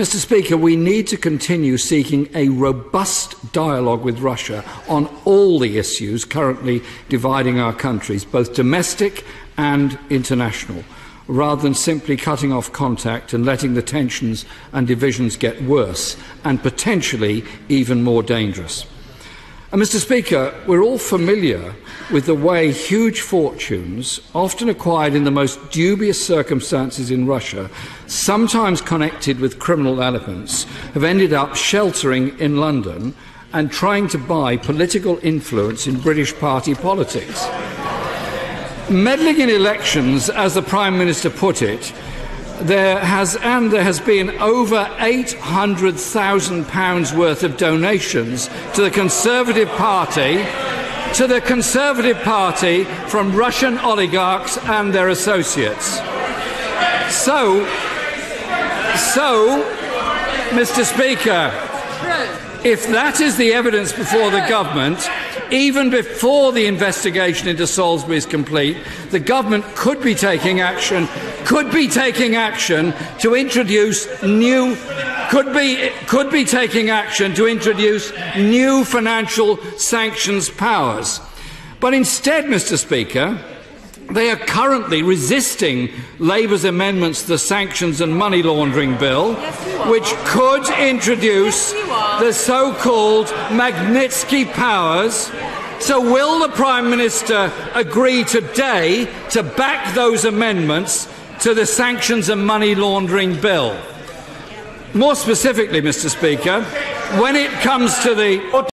Mr. Speaker, we need to continue seeking a robust dialogue with Russia on all the issues currently dividing our countries, both domestic and international, rather than simply cutting off contact and letting the tensions and divisions get worse and potentially even more dangerous. Uh, and Mr. Speaker, we're all familiar with the way huge fortunes, often acquired in the most dubious circumstances in Russia, sometimes connected with criminal elements, have ended up sheltering in London and trying to buy political influence in British party politics. Meddling in elections, as the Prime Minister put it, there has and there has been over £800,000 worth of donations to the Conservative Party to the Conservative Party from Russian oligarchs and their associates. So, so, Mr. Speaker, if that is the evidence before the government, even before the investigation into Salisbury is complete, the government could be taking action, could be taking action to introduce new could be, could be taking action to introduce new financial sanctions powers. But instead, Mr. Speaker, they are currently resisting Labour's amendments to the Sanctions and Money Laundering Bill, which could introduce the so called Magnitsky powers. So, will the Prime Minister agree today to back those amendments to the Sanctions and Money Laundering Bill? More specifically, Mr. Speaker, when it comes to the